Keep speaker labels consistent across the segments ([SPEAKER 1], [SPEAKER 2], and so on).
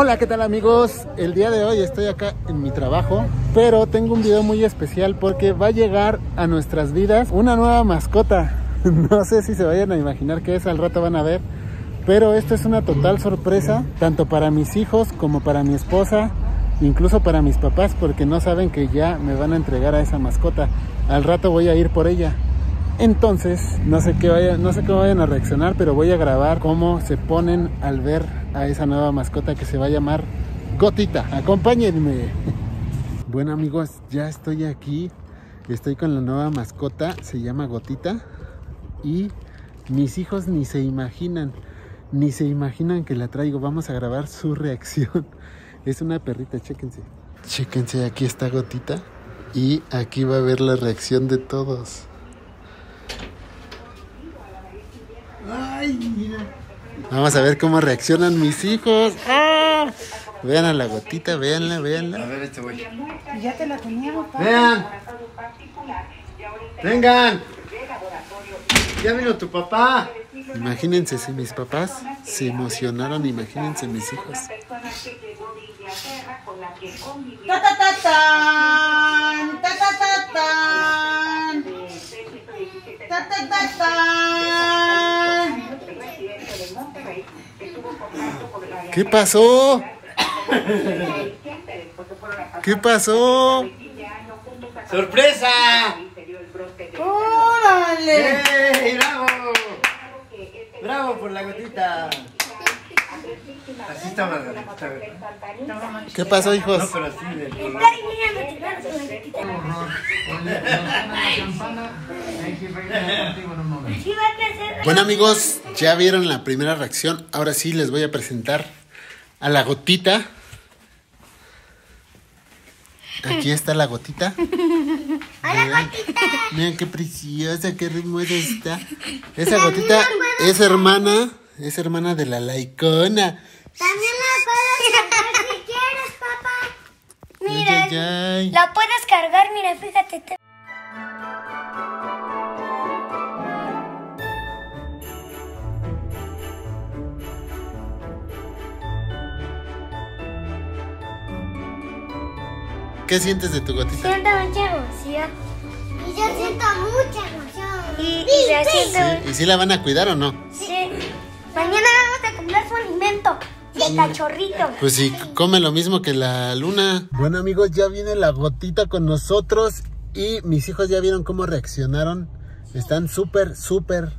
[SPEAKER 1] Hola, ¿qué tal amigos? El día de hoy estoy acá en mi trabajo, pero tengo un video muy especial porque va a llegar a nuestras vidas una nueva mascota. No sé si se vayan a imaginar que es, al rato van a ver, pero esto es una total sorpresa, tanto para mis hijos como para mi esposa, incluso para mis papás, porque no saben que ya me van a entregar a esa mascota. Al rato voy a ir por ella. Entonces, no sé qué vayan, no sé cómo vayan a reaccionar, pero voy a grabar cómo se ponen al ver a esa nueva mascota que se va a llamar Gotita. Acompáñenme. Bueno amigos, ya estoy aquí. Estoy con la nueva mascota, se llama Gotita. Y mis hijos ni se imaginan, ni se imaginan que la traigo. Vamos a grabar su reacción. Es una perrita, chéquense. Chéquense, aquí está Gotita. Y aquí va a ver la reacción de todos. Ay, mira. Vamos a ver cómo reaccionan mis hijos. ¡Ah! Vean a la gotita, véanla,
[SPEAKER 2] A
[SPEAKER 1] véanla.
[SPEAKER 2] ver este güey.
[SPEAKER 3] Ya te la teníamos.
[SPEAKER 2] Vean. Vengan. Ya vino tu papá.
[SPEAKER 1] Imagínense si mis papás se emocionaron, imagínense mis hijos.
[SPEAKER 3] Ta ta ta ta ta tan. Ta ta ta tan.
[SPEAKER 1] ¿Qué pasó? ¿Qué pasó?
[SPEAKER 2] ¡Sorpresa!
[SPEAKER 3] ¡Órale!
[SPEAKER 2] ¡Ey, bravo! ¡Bravo por la gotita! Así.
[SPEAKER 1] ¿Qué pasó,
[SPEAKER 2] No,
[SPEAKER 1] hijos?
[SPEAKER 2] pero así de color.
[SPEAKER 1] Bueno amigos, ya vieron la primera reacción. Ahora sí les voy a presentar a la gotita. Aquí está la gotita. Hola gotita. Miren qué preciosa, qué hermosa está. Esa gotita es hermana, es hermana de la laicona.
[SPEAKER 4] También la puedes cargar si quieres, papá. Mira, la puedes cargar, mira, fíjate.
[SPEAKER 1] ¿Qué sientes de tu gotita?
[SPEAKER 4] Siento mucha emoción. Y yo siento mucha emoción. Y, y la siento.
[SPEAKER 1] ¿Sí? ¿Y si la van a cuidar o no?
[SPEAKER 4] Sí. Mañana vamos a comprar su alimento. El cachorrito.
[SPEAKER 1] Pues sí, come lo mismo que la luna. Bueno amigos, ya viene la gotita con nosotros y mis hijos ya vieron cómo reaccionaron. Están súper, súper,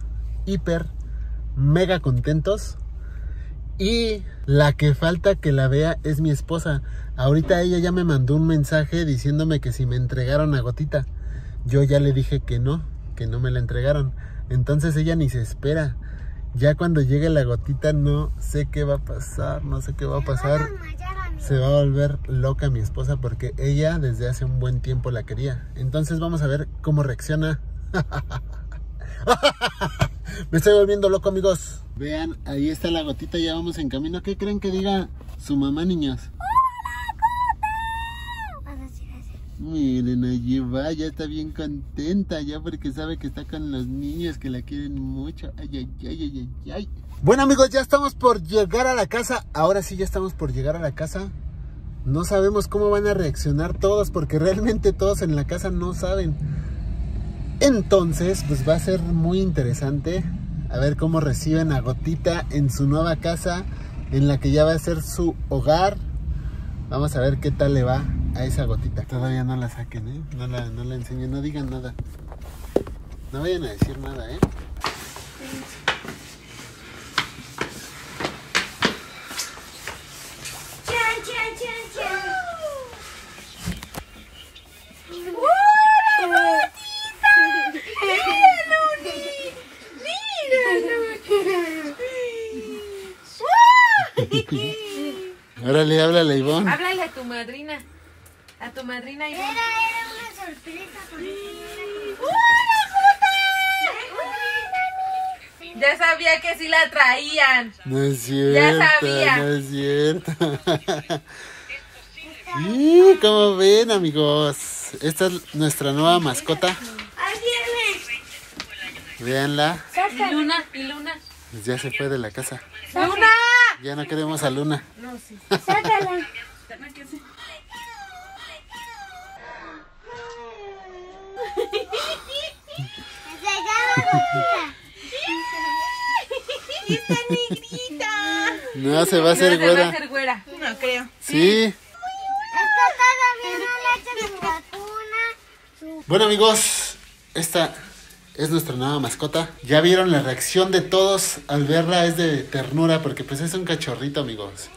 [SPEAKER 1] hiper, mega contentos. Y la que falta que la vea es mi esposa. Ahorita ella ya me mandó un mensaje diciéndome que si me entregaron a Gotita. Yo ya le dije que no, que no me la entregaron. Entonces ella ni se espera. Ya cuando llegue la gotita no sé qué va a pasar, no sé qué va a pasar. Se va a volver loca mi esposa porque ella desde hace un buen tiempo la quería. Entonces vamos a ver cómo reacciona. Me estoy volviendo loco, amigos. Vean, ahí está la gotita, ya vamos en camino. ¿Qué creen que diga su mamá, niños? Miren, allí va, ya está bien contenta, ya porque sabe que está con los niños que la quieren mucho. Ay, ay, ay, ay, ay, ay. Bueno, amigos, ya estamos por llegar a la casa. Ahora sí, ya estamos por llegar a la casa. No sabemos cómo van a reaccionar todos, porque realmente todos en la casa no saben. Entonces, pues va a ser muy interesante a ver cómo reciben a Gotita en su nueva casa, en la que ya va a ser su hogar. Vamos a ver qué tal le va a esa gotita. Todavía no la saquen, ¿eh? No la, no la enseñen, no digan nada. No vayan a decir nada, ¿eh?
[SPEAKER 4] Chan, chan, chan, chan.
[SPEAKER 1] Órale, háblale, Ivonne.
[SPEAKER 5] Háblale a tu madrina. A tu madrina y
[SPEAKER 4] Era, era una sorpresa para mí.
[SPEAKER 5] Ya sabía que sí la traían.
[SPEAKER 1] No es cierto,
[SPEAKER 5] sabía.
[SPEAKER 1] no es cierto. y como ven, amigos, esta es nuestra nueva mascota.
[SPEAKER 5] Y Luna, y Luna.
[SPEAKER 1] pues ya se fue de la casa.
[SPEAKER 5] ¡Luna!
[SPEAKER 1] Ya no queremos a Luna.
[SPEAKER 5] No, sí.
[SPEAKER 4] Sácala. Se
[SPEAKER 3] ¡Está negrita!
[SPEAKER 1] No, se va a hacer
[SPEAKER 5] No, se va a
[SPEAKER 1] güera.
[SPEAKER 5] hacer güera.
[SPEAKER 3] No creo.
[SPEAKER 1] Sí.
[SPEAKER 4] Está todavía no le he hecho su vacuna. Su...
[SPEAKER 1] Bueno amigos, esta es nuestra nueva mascota. Ya vieron la reacción de todos al verla, es de ternura porque pues es un cachorrito amigos.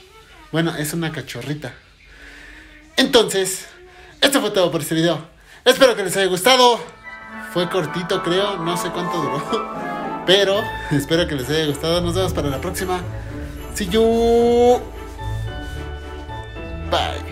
[SPEAKER 1] Bueno, es una cachorrita. Entonces, esto fue todo por este video. Espero que les haya gustado. Fue cortito creo, no sé cuánto duró. Pero espero que les haya gustado. Nos vemos para la próxima. See. Bye.